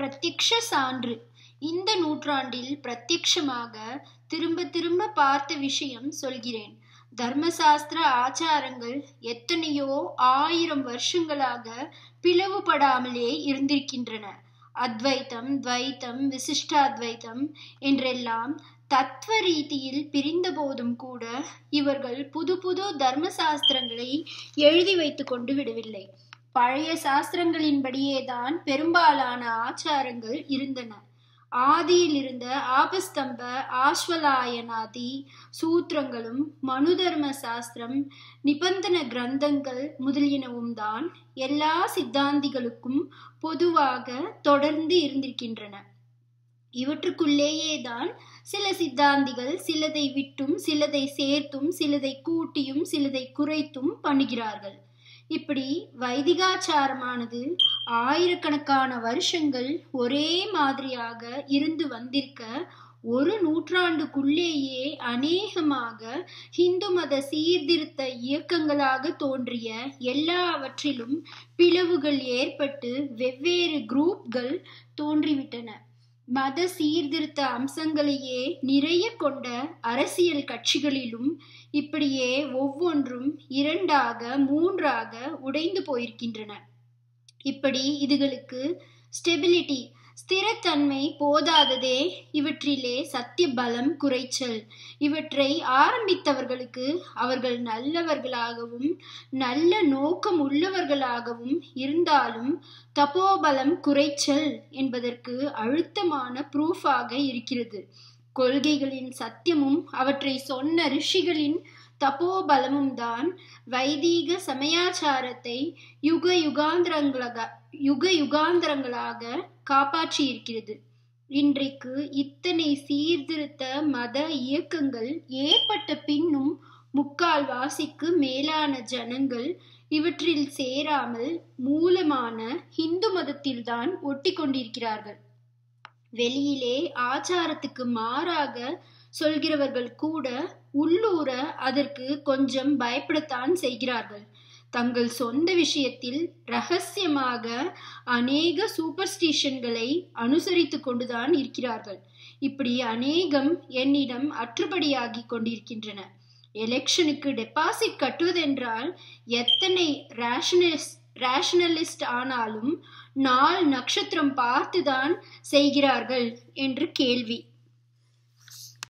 பிரத்யக்ஷ சான்று. இந்த நூற்றாண்டில் பிரத்யக்ஷமாக திரும்ப திரும்ப பார்த்த விஷயம் சொல்கிறேன். தர்மசாஸ்திர ஆச்சாரங்கள் எத்தனையோ ஆயிரம் வருஷங்களாக பிளவுபடாமலே இருந்திருக்கின்றன. அத்வைத்தம் துவைத்தம் விசிஷ்டாத்வைத்தம் என்றெல்லாம் தத்துவ ரீதியில் பிரிந்த போதும் கூட இவர்கள் புது புது தர்ம சாஸ்திரங்களை எழுதி வைத்து கொண்டு விடவில்லை. பழைய சாஸ்திரங்களின்படியேதான் பெரும்பாலான ஆச்சாரங்கள் இருந்தன. ஆதியில் இருந்த ஆபஸ்தம்ப ஆஸ்வலாயனாதி சூத்திரங்களும் மனுதர்ம சாஸ்திரம் நிபந்தன கிரந்தங்கள் முதலியனவும் தான் எல்லா சித்தாந்திகளுக்கும் பொதுவாக தொடர்ந்து இருந்திருக்கின்றன. இவற்றுக்குள்ளேயே தான் சில சித்தாந்திகள் சிலதை விட்டும் சிலதை சேர்த்தும் சிலதை கூட்டியும் சிலதை குறைத்தும் பண்ணுகிறார்கள். இப்படி வைதிகாச்சாரமானது ஆயிரக்கணக்கான வருஷங்கள் ஒரே மாதிரியாக இருந்து வந்திருக்க ஒரு நூற்றாண்டுக்குள்ளேயே அநேகமாக ஹிந்து மத சீர்திருத்த இயக்கங்களாக தோன்றிய எல்லாவற்றிலும் பிளவுகள் ஏற்பட்டு வெவ்வேறு குரூப்கள் தோன்றிவிட்டன. மத சீர்திருத்த அம்சங்களையே நிறைய கொண்ட அரசியல் கட்சிகளிலும் இப்படியே ஒவ்வொன்றும் இரண்டாக மூன்றாக உடைந்து போயிருக்கின்றன. இப்படி இதுகளுக்கு ஸ்டெபிலிட்டி ஸ்திரத்தன்மை போதாததே இவற்றிலே சத்திய பலம் குறைச்சல். இவற்றை ஆரம்பித்தவர்களுக்கு அவர்கள் நல்லவர்களாகவும் நல்ல நோக்கம் உள்ளவர்களாகவும் இருந்தாலும் தபோபலம் குறைச்சல் என்பதற்கு அழுத்தமான ப்ரூஃபாக இருக்கிறது. கொள்கைகளின் சத்தியமும் அவற்றை சொன்ன ரிஷிகளின் தபோபலமும் தான் வைதீக சமயாச்சாரத்தை யுக யுகாந்திரங்களாக யுக யுகாந்திரங்களாக காப்பாற்றியிருக்கிறது. இன்றைக்கு இத்தனை சீர்திருத்த மத இயக்கங்கள் ஏற்பட்ட பின்னும் முக்கால்வாசிக்கு மேலான ஜனங்கள் இவற்றில் சேராமல் மூலமான ஹிந்து மதத்தில்தான் ஒட்டி கொண்டிருக்கிறார்கள் வெளியிலே ஆச்சாரத்துக்கு மாறாக சொல்கிறவர்கள் கூட உள்ளூர அதற்கு கொஞ்சம் பயப்படத்தான் செய்கிறார்கள். தங்கள் சொந்த விஷயத்தில் ரகசியமாக அநேக சூப்பர்ஸ்டிஷன்களை அனுசரித்து கொண்டுதான் இருக்கிறார்கள். இப்படி அநேகம் என்னிடம் அற்றுப்படியாகி கொண்டிருக்கின்றன. எலெக்ஷனுக்கு டெபாசிட் கட்டுவதென்றால் எத்தனை ரேஷனலிஸ்ட் ரேஷனலிஸ்ட் ஆனாலும் நாள் நட்சத்திரம் பார்த்துதான் செய்கிறார்கள் என்று கேள்வி.